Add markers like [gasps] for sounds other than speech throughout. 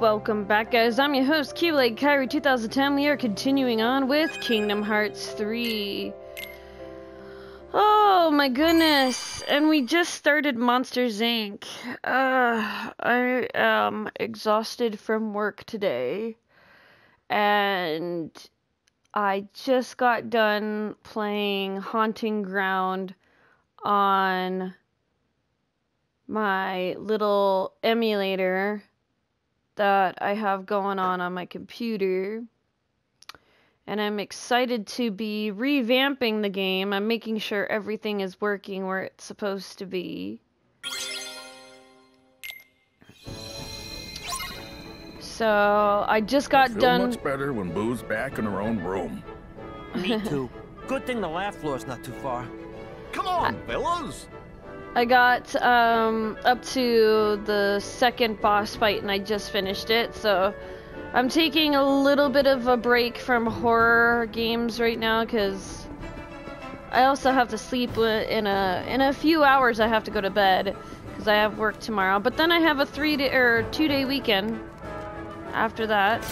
Welcome back, guys. I'm your host, Keyblade Kairi 2010. We are continuing on with Kingdom Hearts 3. Oh my goodness. And we just started Monsters Inc. Uh, I am exhausted from work today. And I just got done playing Haunting Ground on my little emulator that I have going on on my computer. And I'm excited to be revamping the game. I'm making sure everything is working where it's supposed to be. So, I just got Feel done. much better when Boo's back in her own room. Me too. Good thing the laugh floor's not too far. Come on, fellas. I got um, up to the second boss fight and I just finished it, so I'm taking a little bit of a break from horror games right now because I also have to sleep in a in a few hours. I have to go to bed because I have work tomorrow. But then I have a three day or two day weekend after that.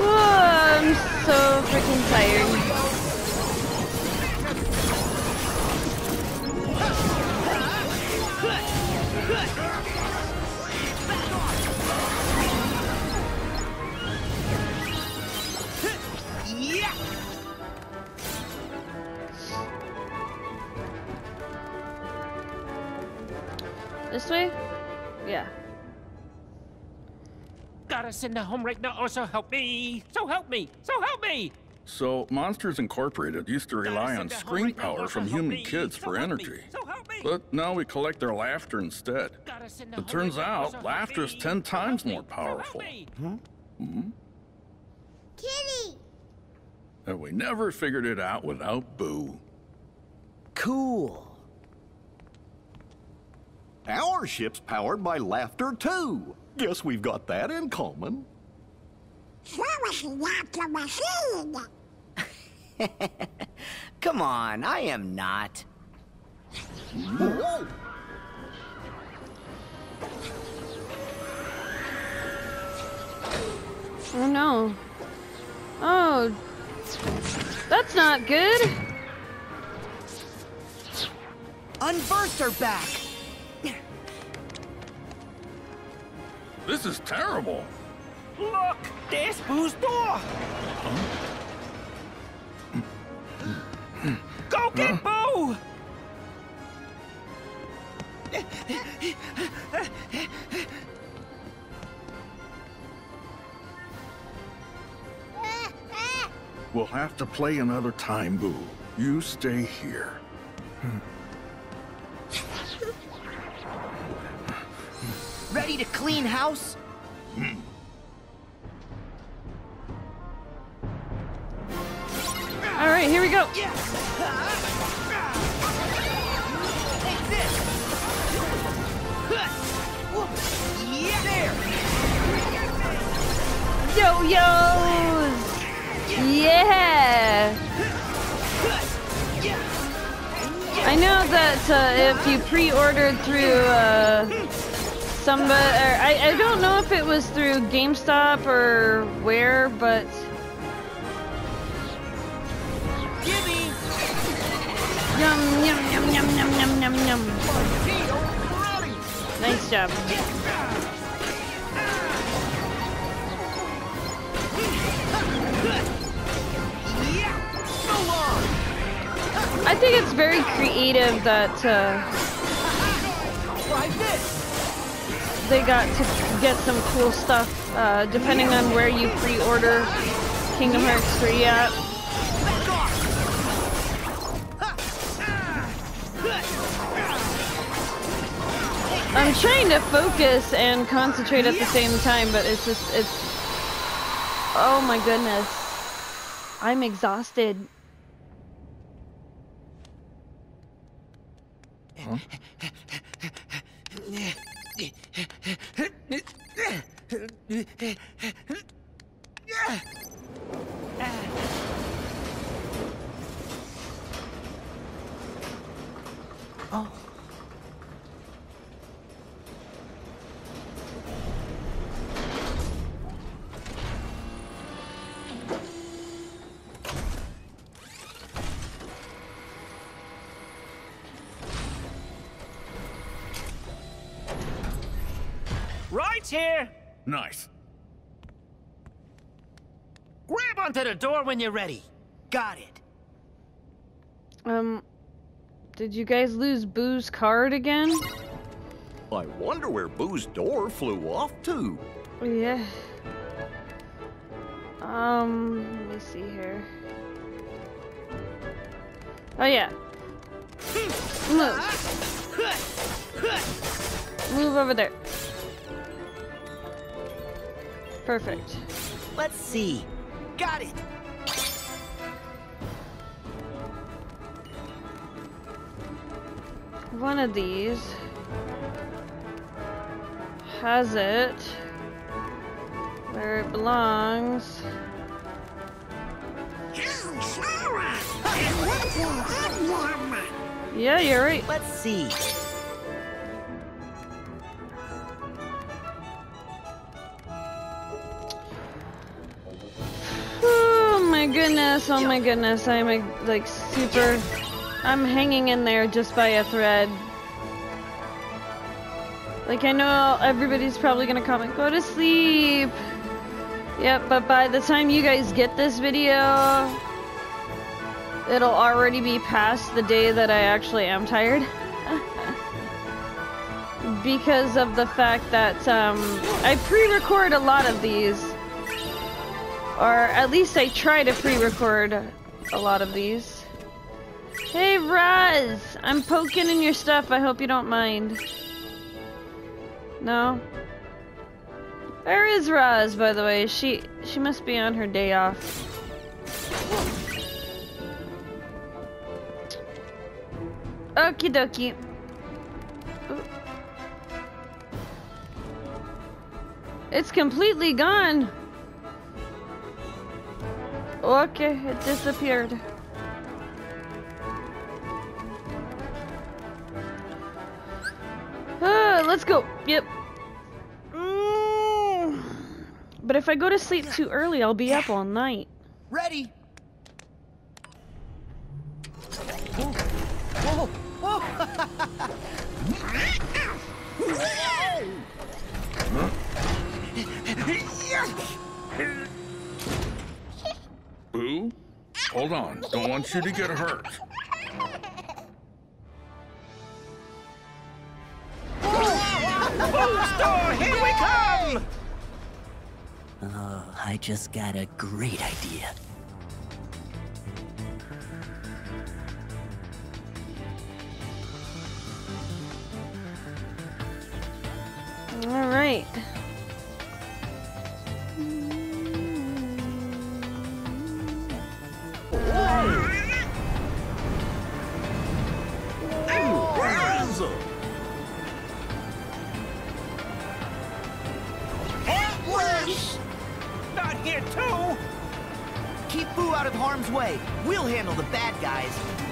Oh, I'm so freaking tired. This way? Yeah. Gotta send her home right now, or so help me! So help me! So help me! So, Monsters Incorporated used to rely on screen power from human kids for energy. But now we collect their laughter instead. It turns out laughter is ten times more powerful. Hmm. Kitty! And we never figured it out without Boo. Cool. Our ship's powered by laughter, too. Guess we've got that in common. So was not the machine. [laughs] Come on, I am not. Whoa! Oh no. Oh. That's not good. Unburst her back! This is terrible. Look! There's Boo's door! Go get Boo! We'll have to play another time, Boo. You stay here. To clean house? All right, here we go. Take this! Yeah! Yo yo's. Yeah. I know that uh, if you pre-ordered through uh, somebody, uh, I, I don't know if it was through GameStop or where, but... Gimme! Yum, yum, yum, yum, yum, yum, yum, yum. Nice job. I think it's very creative that, uh... Try this! They got to get some cool stuff uh, depending on where you pre-order Kingdom Hearts 3 at. I'm trying to focus and concentrate at the same time, but it's just, it's, oh my goodness. I'm exhausted. Oh. Right here! Nice. Grab onto the door when you're ready. Got it. Um, did you guys lose Boo's card again? I wonder where Boo's door flew off to. Yeah. Um, let me see here. Oh yeah. Move. Move over there. Perfect. Let's see. Got it. One of these has it where it belongs. Hey, Sora! I'm looking. Yeah, you're right. Let's see. Goodness, oh my goodness, I'm a, like super. I'm hanging in there just by a thread. Like, I know everybody's probably gonna comment, go to sleep. Yep, but by the time you guys get this video, it'll already be past the day that I actually am tired. [laughs] because of the fact that um, I pre-record a lot of these. Or at least I try to pre-record a lot of these. Hey Roz! I'm poking in your stuff, I hope you don't mind. No? Where is Roz, by the way? She she must be on her day off. Okie dokie. It's completely gone. Okay, it disappeared. Ah, let's go. Yep. Mm. But if I go to sleep too early, I'll be up all night. Ready. Hold on. Don't want you to get hurt. Store, here we come! Oh, I just got a great idea. All right. Boo out of harm's way. We'll handle the bad guys.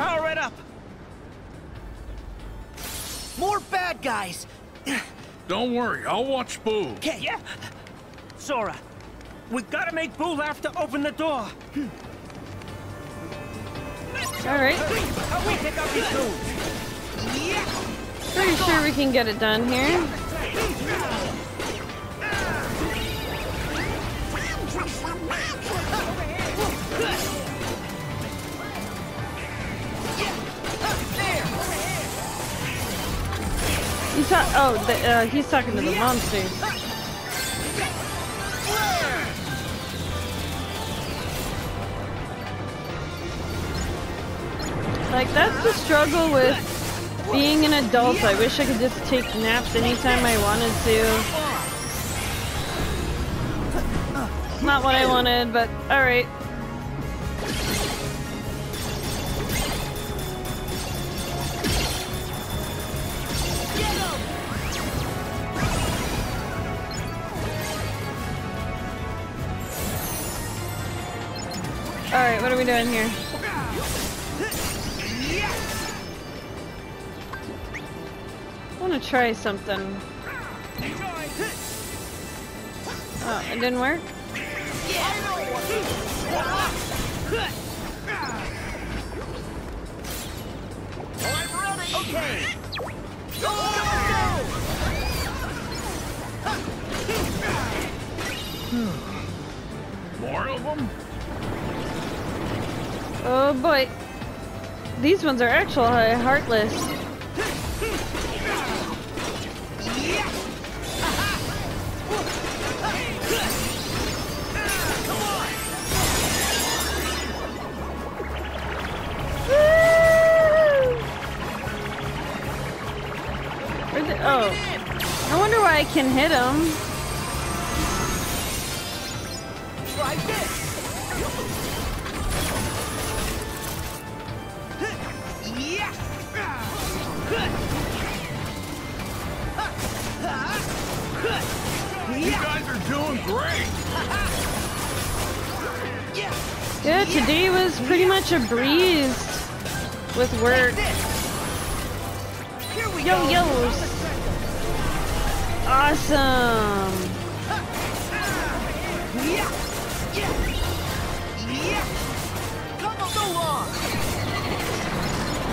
Power it up! More bad guys. Don't worry, I'll watch Boo. Okay. Yeah? Sora, we gotta make Boo laugh to open the door. All right. How we pick up these dudes? Yeah! Pretty sure we can get it done here. Ta- oh, the, uh, he's talking to the monsters. Like, that's the struggle with being an adult. I wish I could just take naps anytime I wanted to. Not what I wanted, but alright. We doing here? I want to try something. Oh, it didn't work? Okay. More of them? Oh boy. These ones are actually heartless. Oh. I wonder why I can hit him. Try this. You guys are doing great! Yeah, today was pretty much a breeze with work. Yo, yo. Awesome. Yeah.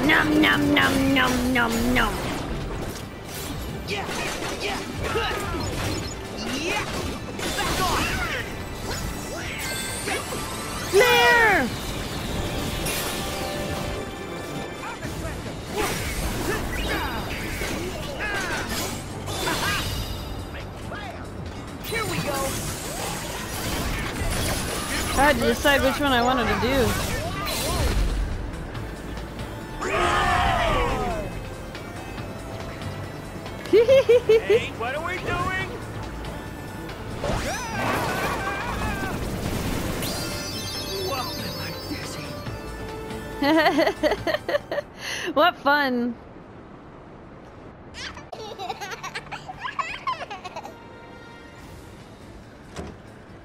Num num num num num num. Yeah. Yeah. Yeah. I had to decide which one I wanted to do. Hey, what are we doing? [laughs] what fun.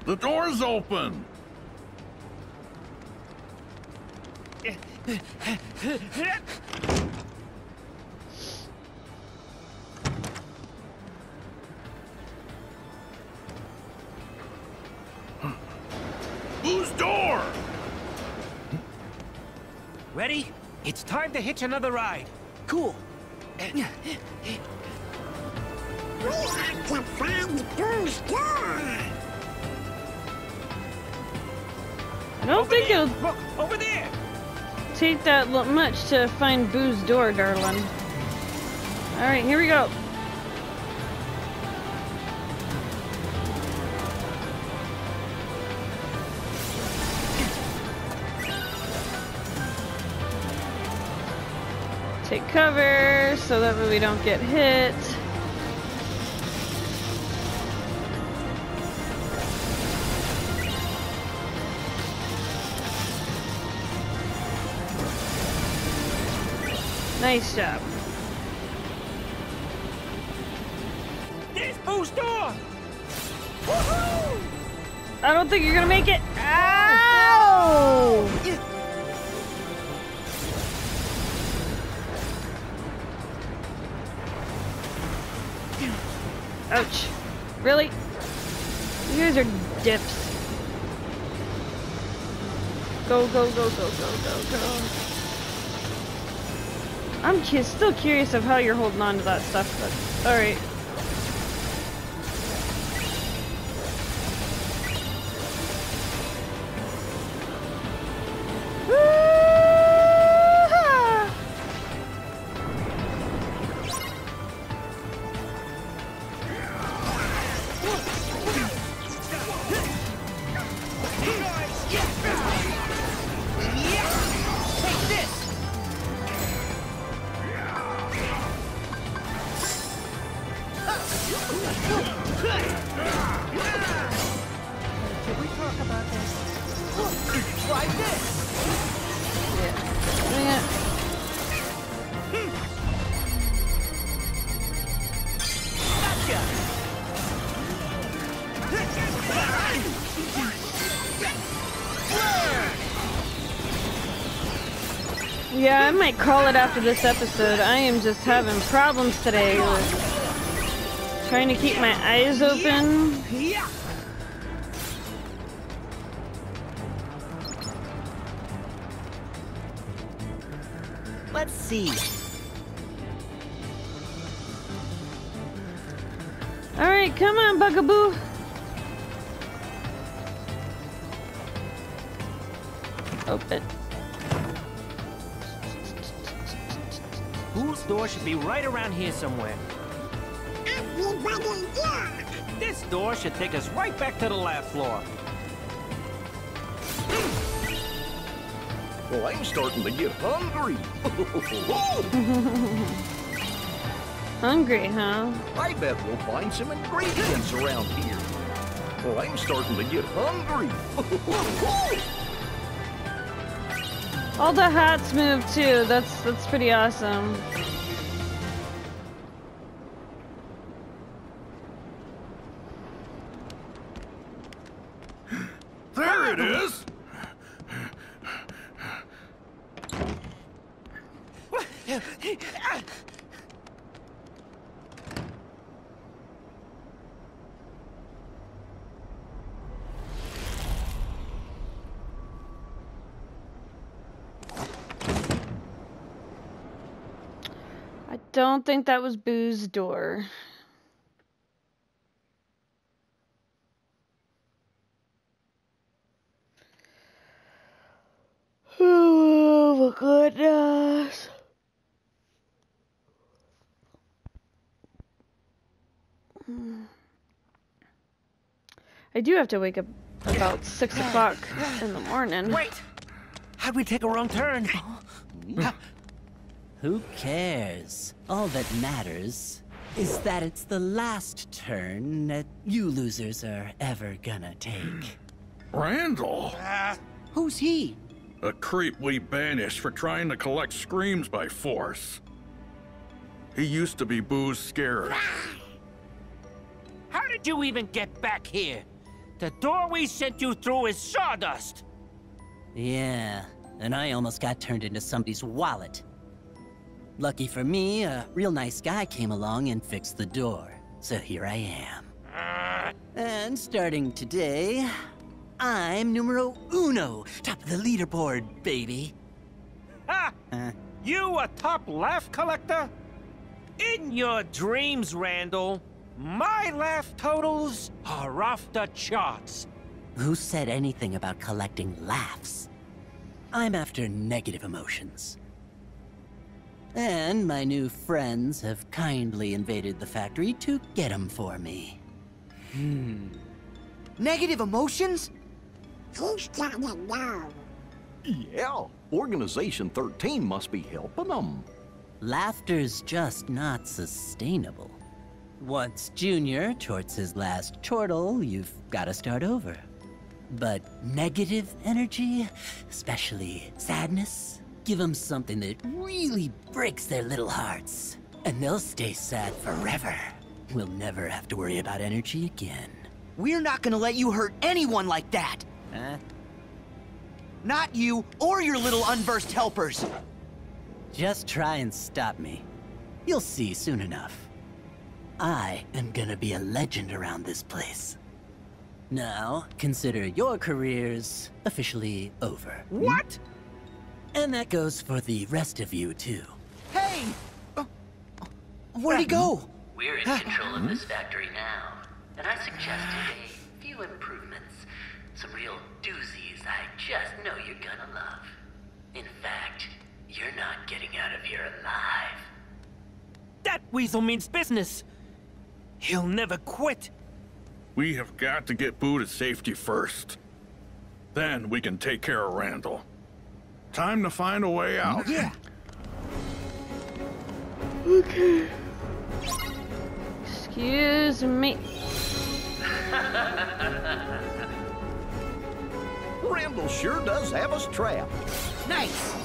The door's open! [laughs] Ready? It's time to hitch another ride. Cool. We have to find Boo's door. I don't think it'll Look, over there. take that much to find Boo's door, darling. Alright, here we go. Take cover so that way we don't get hit. Nice job. There's Boo's door. I don't think you're gonna make it. Ow! Ouch. Really? You guys are dips. Go, go, go, go, go, go, go. I'm still curious of how you're holding on to that stuff, but alright. Might call it after this episode. I am just having problems today with trying to keep my eyes open. Let's see. Alright, come on, bugaboo. Open. Whose door should be right around here somewhere? Everybody here. This door should take us right back to the laugh floor. Well, I'm starting to get hungry. [laughs] Hungry, huh? I bet we'll find some ingredients around here. Well, I'm starting to get hungry. [laughs] All the hats move too. That's that's pretty awesome. There it is! I don't think that was Boo's door. Oh my goodness. Hmm. I do have to wake up about six o'clock in the morning. Wait! How'd we take a wrong turn? Who cares? All that matters is that it's the last turn that you losers are ever gonna take. [gasps] Randall! Uh. Who's he? A creep we banished for trying to collect screams by force. He used to be Boo's scarer. How did you even get back here? The door we sent you through is sawdust. Yeah, and I almost got turned into somebody's wallet. Lucky for me, a real nice guy came along and fixed the door. So here I am. And starting today, I'm numero uno, top of the leaderboard, baby. Ha! Uh, You a top laugh collector? In your dreams, Randall, my laugh totals are off the charts. who said anything about collecting laughs? I'm after negative emotions. And my new friends have kindly invaded the factory to get 'em for me. Hmm. Negative emotions? Who's gotta know? yeah, Organization 13 must be helping them. Laughter's just not sustainable. Once Junior torts his last chortle, you've gotta start over. But negative energy, especially sadness, give them something that really breaks their little hearts. And they'll stay sad forever. We'll never have to worry about energy again. We're not gonna let you hurt anyone like that! Huh? Not you or your little unversed helpers! Just try and stop me. You'll see soon enough. I am gonna be a legend around this place. Now, consider your careers officially over. What? And that goes for the rest of you, too. Hey! Oh, oh, where'd he go? We're in ah. control of this factory now, and I suggested a few improvements. Some real doozies I just know you're gonna love. In fact, you're not getting out of here alive. That weasel means business. He'll never quit. We have got to get Boo to safety first. Then we can take care of Randall. Time to find a way out. Yeah. Okay. Excuse me. Randall sure does have us trapped. Nice.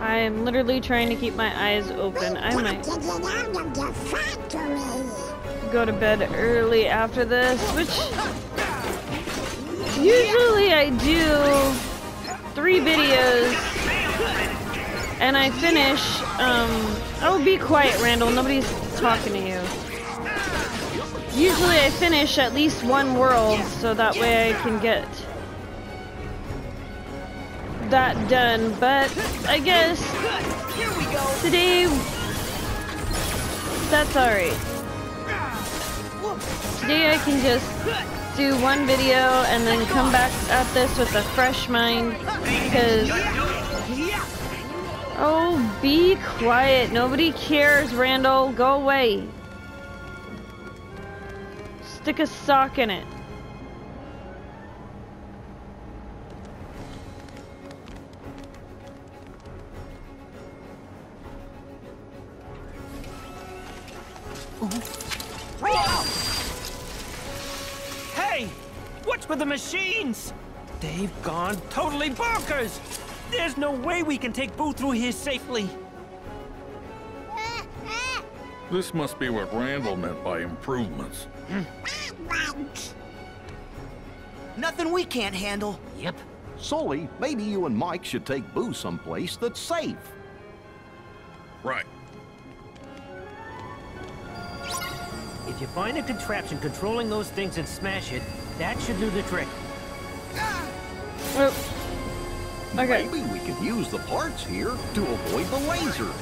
I am literally trying to keep my eyes open. I might Get out of the factory. go to bed early after this, which usually I do three videos and I finish. Um, oh, be quiet, Randall. Nobody's talking to you. Usually I finish at least one world so that way I can get that done, but I guess today that's alright. Today I can just do one video and then come back at this with a fresh mind because Oh, be quiet. Nobody cares, Randall. Go away. Stick a sock in it. What's with the machines? They've gone totally bonkers! There's no way we can take Boo through here safely. This must be what Randall meant by improvements. Hmm. Nothing we can't handle. Yep. Sulley, maybe you and Mike should take Boo someplace that's safe. Right. If you find a contraption controlling those things and smash it, that should do the trick. Oh. Okay. Maybe we could use the parts here to avoid the lasers.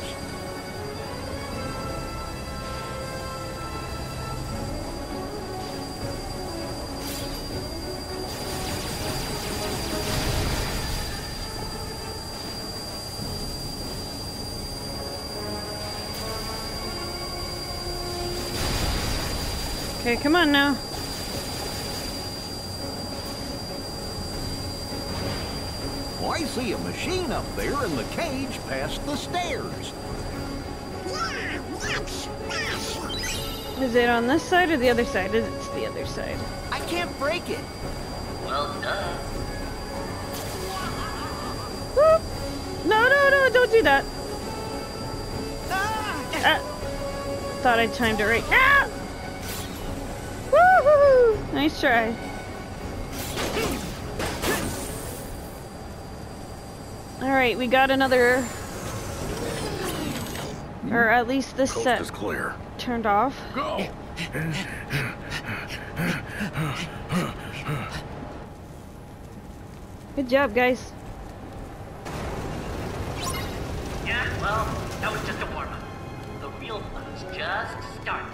Okay, come on now. I see a machine up there in the cage past the stairs. Yeah, let's smash it. Is it on this side or the other side? It's the other side. I can't break it. Well done. Whoop. No, no, no, don't do that. Ah! Ah. Thought I timed it right. Ah! Woohoo! Nice try. Alright, we got another. Or at least this Coast set is clear. turned off. Go! Good job, guys. Yeah, well, that was just a warm-up. The real fun's just starting.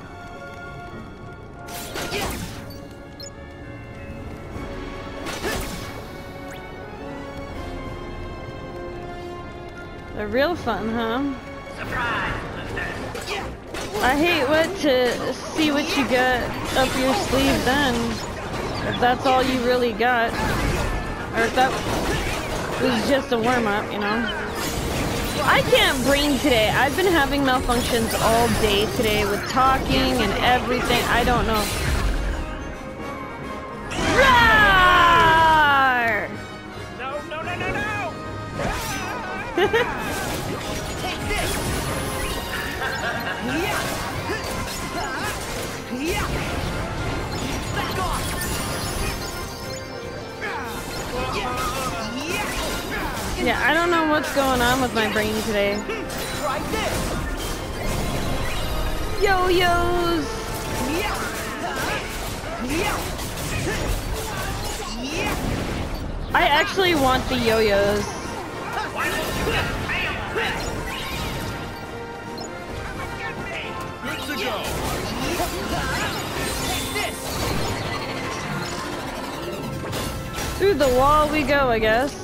The real fun, huh? Surprise. I hate what to see what you got up your sleeve then. If that's all you really got. Or if that was just a warm-up, you know. I can't brain today. I've been having malfunctions all day today with talking and everything. I don't know. Roar! No, no, no, no, no! [laughs] Yeah, I don't know what's going on with my brain today. Yo-yos! I actually want the yo-yos. Through the wall we go, I guess.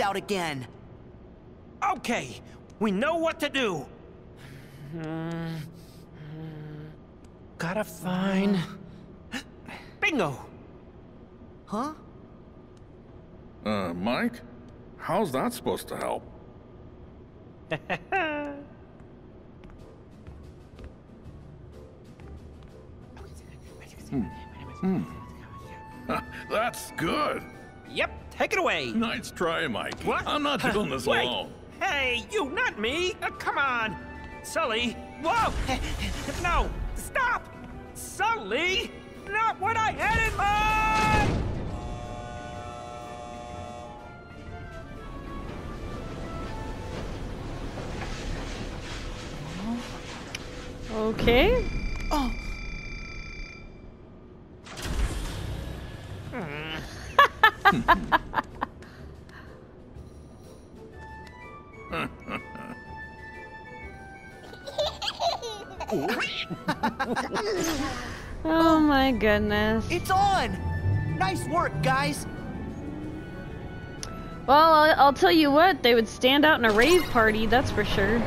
Power's out again! Okay, we know what to do. Gotta find... Bingo! Huh? Uh, Mike? How's that supposed to help? [laughs] [laughs] That's good. Yep, take it away. Nice try, Mike. What? I'm not doing this [laughs] Wait. alone. Hey, you, not me. Uh, come on. Sulley. Whoa. [laughs] no, stop. Sulley. Not what I had in mind. Okay. Oh, [laughs] Oh my goodness. it's on! Nice work, guys! Well, I'll, I'll tell you what, they would stand out in a rave party, that's for sure.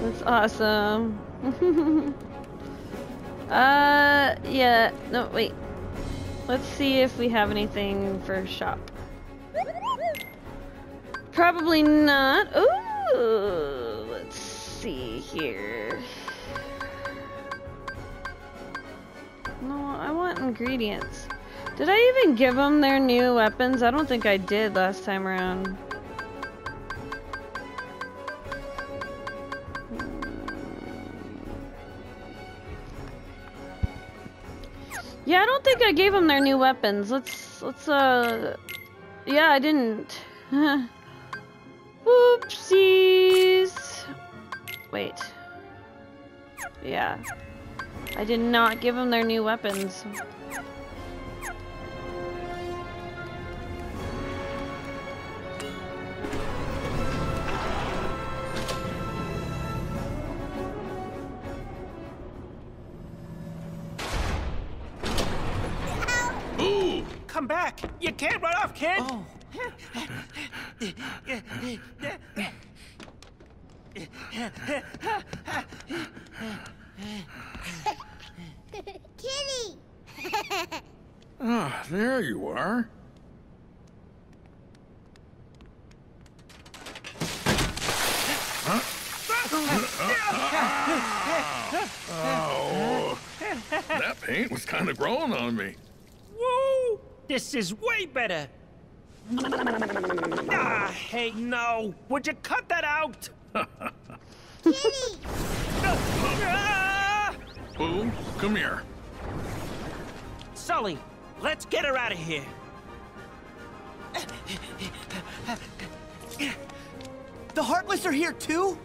That's awesome. [laughs] uh, yeah, no, wait. Let's see if we have anything for shop. Probably not. Ooh, let's see here. No, I want ingredients. Did I even give them their new weapons? I don't think I did last time around. Think I gave them their new weapons. Let's, let's, uh... Yeah, I didn't. [laughs] Oopsies. Wait. Yeah. I did not give them their new weapons. Back. You can't run off, kid. Oh. Kitty! Ah, there you are. [laughs] Oh, that paint was kind of growing on me. Woo! This is way better. ah, hey, no. Would you cut that out? Kitty! Ah! Boo, come here. Sulley, let's get her out of here. The Heartless are here too?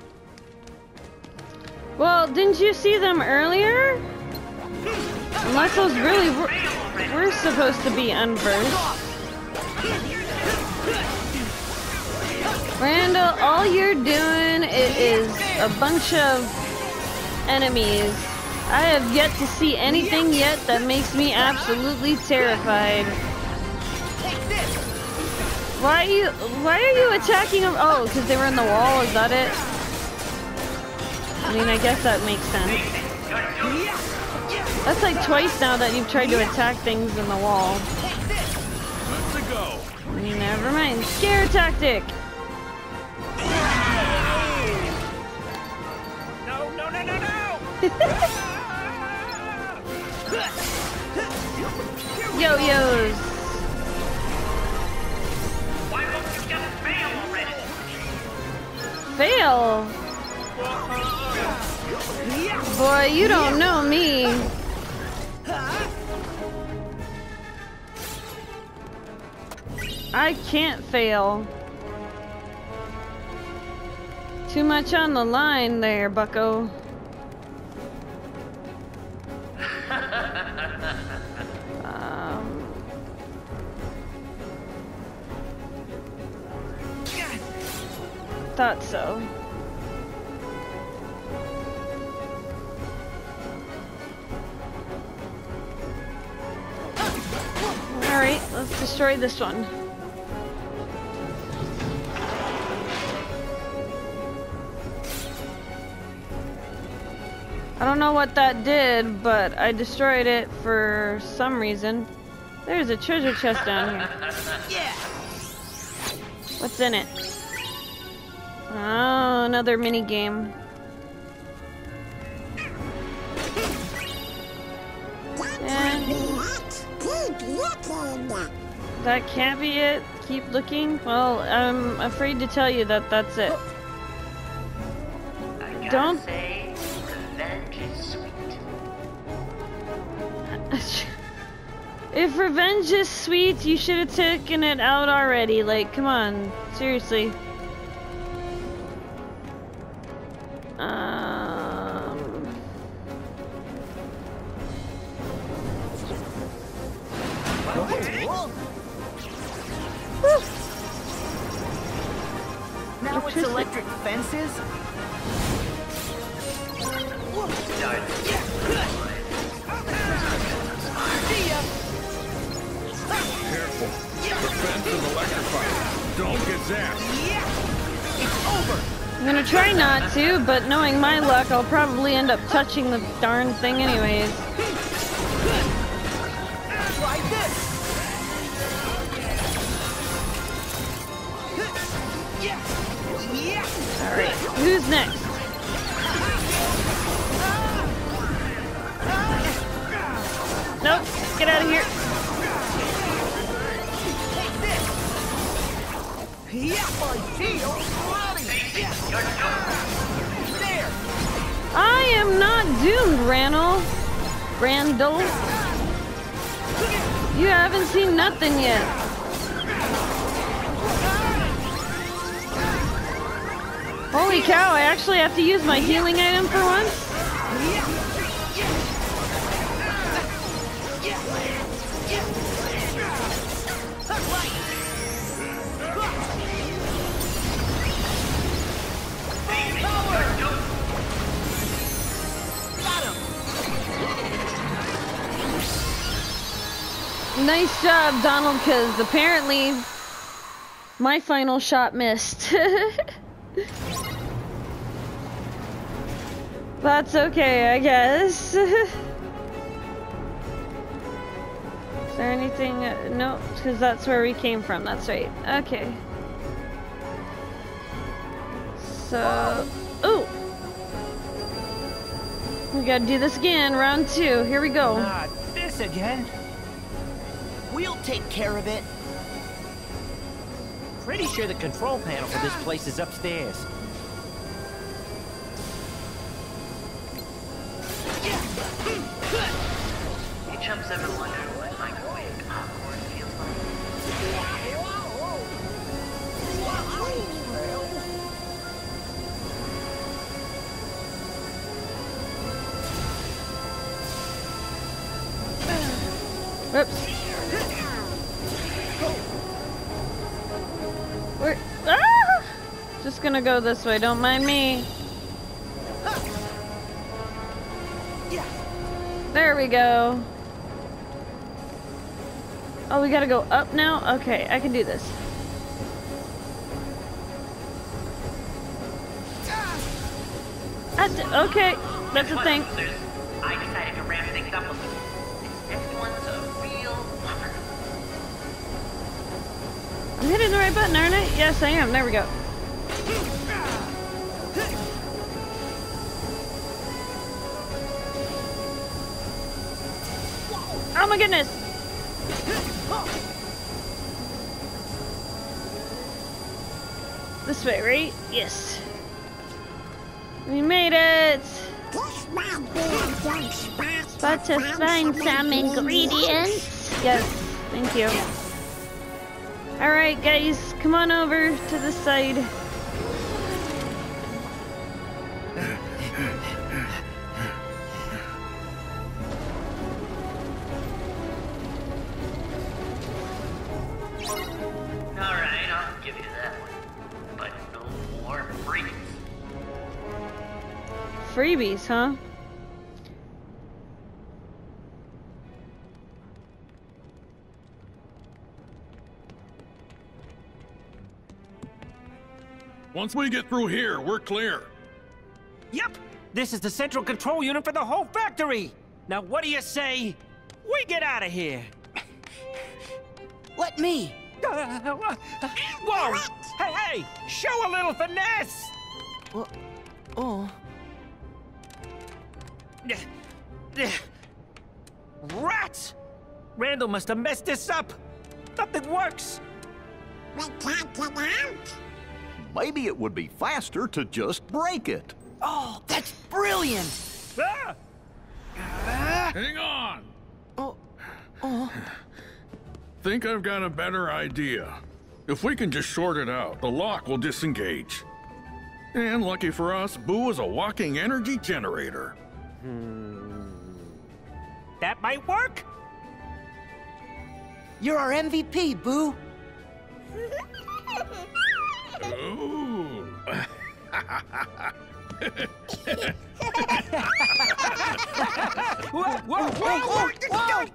Well, didn't you see them earlier? [laughs] Unless those really were, were supposed to be unversed. Randall, all you're doing is a bunch of enemies. I have yet to see anything yet that makes me absolutely terrified. Why are you why are you attacking them? Oh, because they were in the wall, is that it? I mean, I guess that makes sense. That's like twice now that you've tried to attack things in the wall. Never mind. Scare tactic! No, no, no, no, no! Yo-yos! Why won't you just fail already? Fail! Boy, you don't know me. I can't fail. Too much on the line there, bucko. [laughs] um, thought so. Let's destroy this one. I don't know what that did, but I destroyed it for some reason. There's a treasure chest down here. [laughs] Yeah. What's in it? Oh, another mini game. That can't be it. Keep looking. Well, I'm afraid to tell you that that's it. I Don't- say, revenge is sweet. [laughs] if revenge is sweet, you should have taken it out already. Like, come on, seriously. End up touching the darn thing anyways. Holy cow, I actually have to use my healing item for once? Nice job, Donald, because apparently my final shot missed. [laughs] That's okay, I guess. [laughs] Is there anything? Uh, no, because that's where we came from. That's right. Okay. So, oh, we gotta do this again. Round two. Here we go. Not this again. We'll take care of it. Pretty sure the control panel for this place is upstairs. Where? Ah! Just gonna go this way. Don't mind me. Yeah. There we go. Oh, we gotta go up now? Okay, I can do this. Okay, that's a thing. I'm hitting the right button, aren't I? Yes, I am. There we go. Oh my goodness! This way, right? Yes. We made it! This spot to find some ingredients. Yes, thank you. Alright, guys, come on over to the side. Alright, I'll Once we get through here, we're clear. Yep, this is the central control unit for the whole factory. Now, what do you say? We get out of here. [laughs] Let me. Uh, [laughs] whoa! Hey, hey! Show a little finesse! Oh. [laughs] Rats! Randall must have messed this up. Nothing works. We can't get out. Maybe it would be faster to just break it. Oh, that's brilliant. Ah! Hang on! Oh. Oh. Think I've got a better idea. If we can just short it out, the lock will disengage. And lucky for us, Boo is a walking energy generator. That might work. You're our MVP, Boo. [laughs] Ooh. [laughs] Whoa, whoa, whoa, whoa!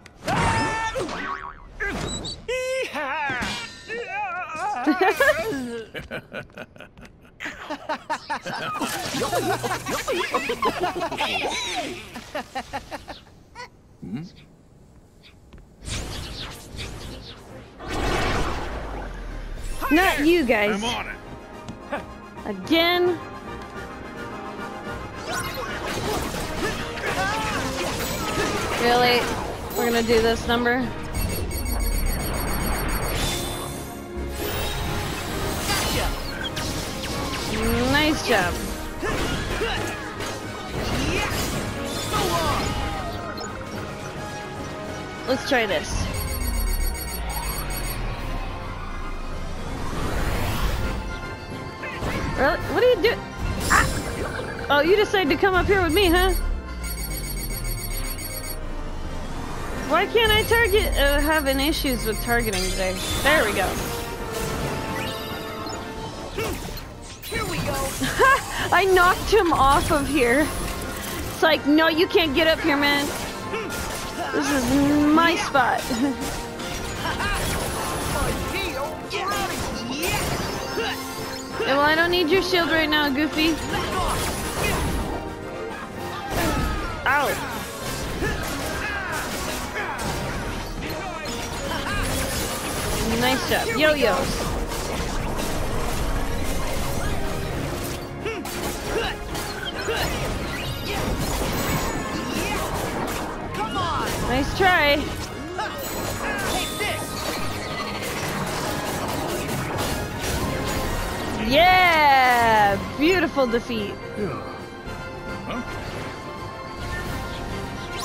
[laughs] [laughs] Yeehaw! Not you guys. I'm on it. [laughs] Again? Really? We're gonna do this number? Nice job. Let's try this. Really? What are you doing? Ah! Oh, you decided to come up here with me, huh? Why can't I target? Uh, having issues with targeting today. There we go. Here we go. [laughs] I knocked him off of here. It's like, no, you can't get up here, man. This is my spot. [laughs] Yeah, well, I don't need your shield right now, Goofy. Ow. Nice job. Yo-yos. Come on. Nice try. Yeah! Beautiful defeat.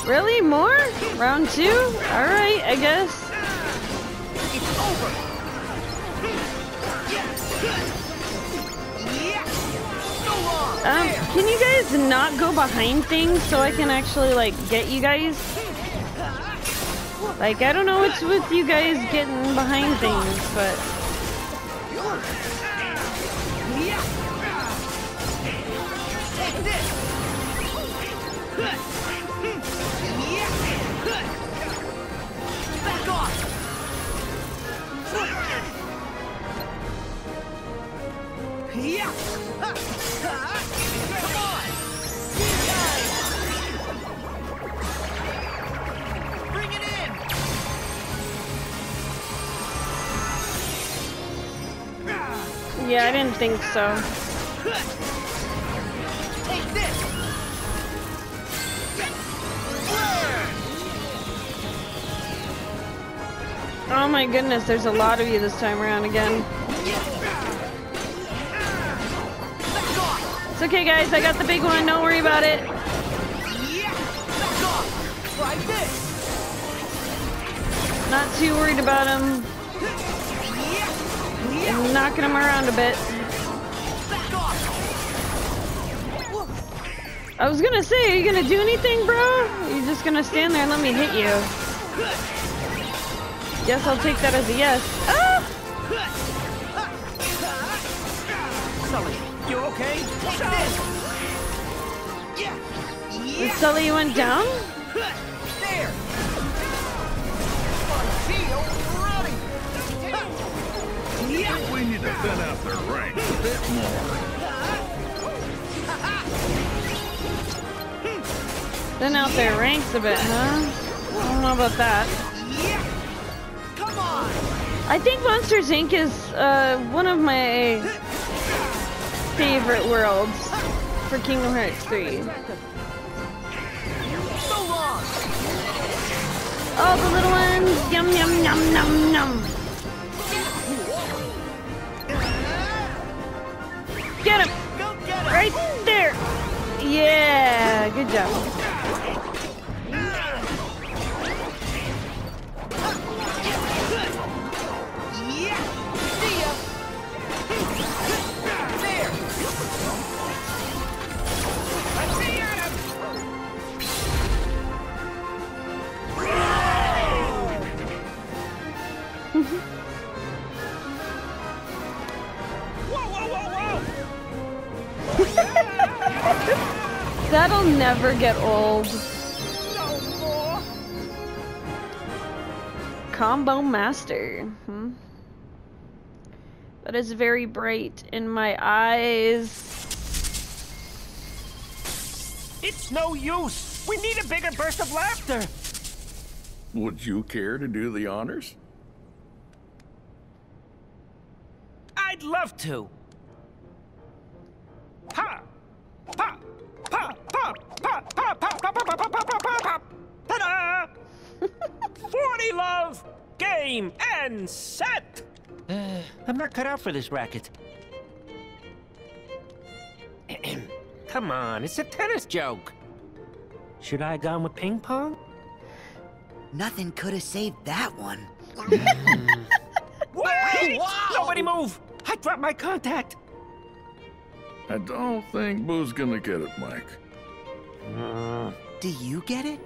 Really? More? Round two? Alright, I guess. It's over. Um, can you guys not go behind things so I can actually, like, get you guys? Like, I don't know what's with you guys getting behind things, but... Yeah, I didn't think so. Oh my goodness, there's a lot of you this time around again. It's okay, guys, I got the big one, don't worry about it. Not too worried about him. Yeah. and knocking him around a bit. I was gonna say, are you gonna do anything, bro? Or you just gonna stand there and let me hit you? Guess I'll take that as a yes. Ah! Sulley, you okay? The Sulley you went down? There! We need to thin out their ranks a bit more. Thin out their ranks a bit, huh? I don't know about that. Come on! I think Monsters Inc. is uh, one of my favorite worlds for Kingdom Hearts 3. So! Oh, the little ones! Yum, yum, yum, yum, yum. Right there! Yeah, good job. That'll never get old. No more! Combo Master. Hmm. That is very bright in my eyes. It's no use! We need a bigger burst of laughter! Would you care to do the honors? I'd love to. Ta-da! 40 love! Game and set! Uh, I'm not cut out for this racket. [clears throat] Come on, it's a tennis joke. Should I have gone with ping pong? Nothing could have saved that one. Wait! Nobody move! I dropped my contact! I don't think Boo's gonna get it, Mike. Do you get it?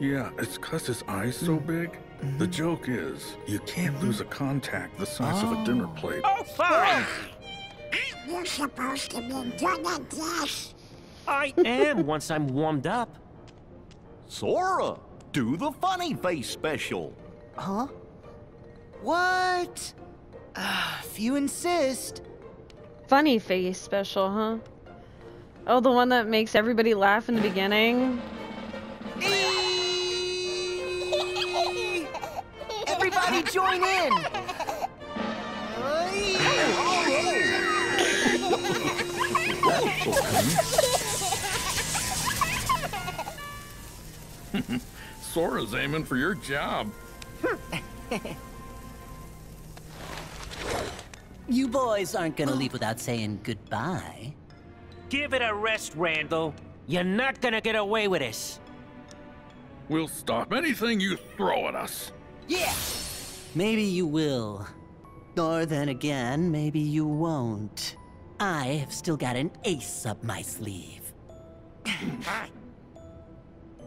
Yeah, it's cause his eyes so mm-hmm. big. The mm-hmm. joke is, you can't mm-hmm. lose a contact the size of a dinner oh. plate. Oh, fine! Ah! You're supposed to be doing this. I am [laughs] once I'm warmed up. Sora, do the funny face special. Huh? What? Ah, if you insist. Funny face special, huh? Oh, the one that makes everybody laugh in the beginning? [laughs] Everybody join in! [laughs] Sora's aiming for your job. You boys aren't gonna leave without saying goodbye. Give it a rest, Randall. You're not gonna get away with this. We'll stop anything you throw at us. Yeah! Maybe you will. Or then again, maybe you won't. I have still got an ace up my sleeve. [laughs]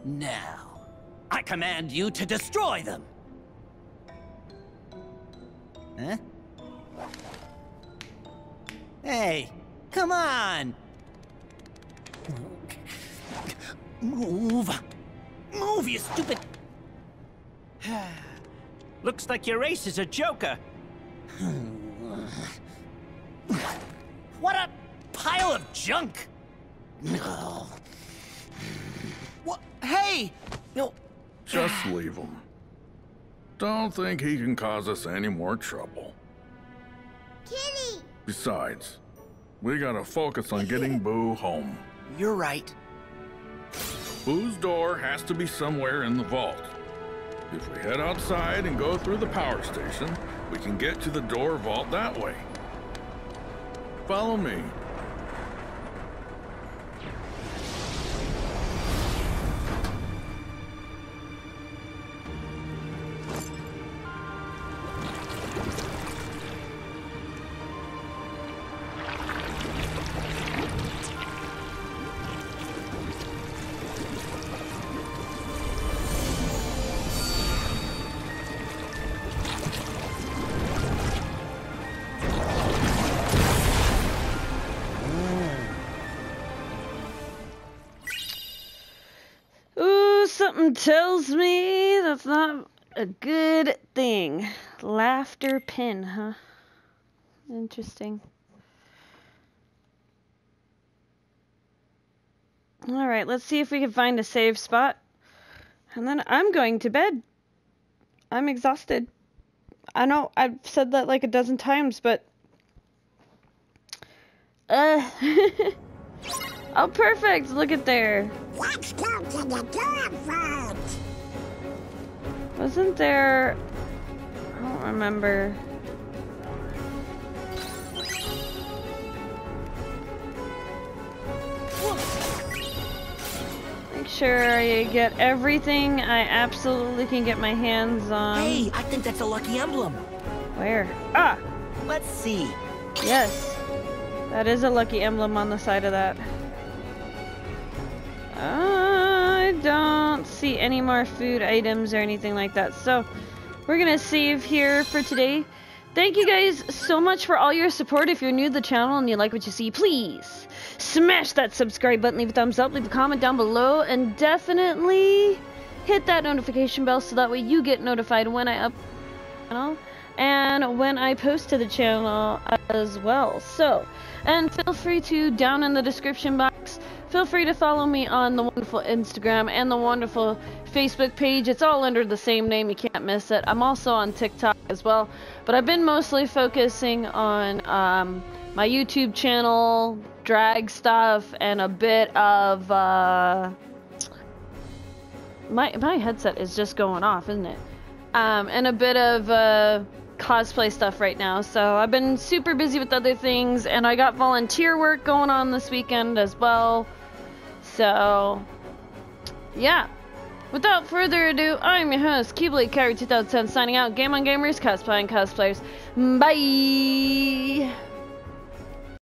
now, I command you to destroy them! Huh? Hey, come on! Move! Move, you stupid... [sighs] Looks like your ace is a joker. What a pile of junk! What? Hey! No. Just leave him. Don't think he can cause us any more trouble. Kitty! Besides, we gotta focus on getting [laughs] Boo home. You're right. Boo's door has to be somewhere in the vault. If we head outside and go through the power station, we can get to the door vault that way. Follow me. Not a good thing. Laughter pin, huh? Interesting. Alright, let's see if we can find a safe spot. And then I'm going to bed. I'm exhausted. I know I've said that like a dozen times, but. Uh. [laughs] oh, perfect! Look at there. Let's go to the dog food. Wasn't there. I don't remember. Make sure I get everything I absolutely can get my hands on. Hey, I think that's a lucky emblem. Where? Ah! Let's see. Yes. That is a lucky emblem on the side of that. I don't see any more food items or anything like that. So, we're going to save here for today. Thank you guys so much for all your support. If you're new to the channel and you like what you see, please smash that subscribe button, leave a thumbs up, leave a comment down below, and definitely hit that notification bell so that way you get notified when I up channel and when I post to the channel as well. So, and feel free to down in the description box, feel free to follow me on the wonderful Instagram and the wonderful Facebook page. It's all under the same name, you can't miss it. I'm also on TikTok as well, but I've been mostly focusing on um, my YouTube channel, drag stuff, and a bit of uh, my my headset is just going off, isn't it? Um, and a bit of uh, cosplay stuff right now. So I've been super busy with other things, and I got volunteer work going on this weekend as well. So yeah. Without further ado, I'm your host, Keyblade Kairi 2010, signing out. Game on Gamers, cosplay and cosplayers. Bye!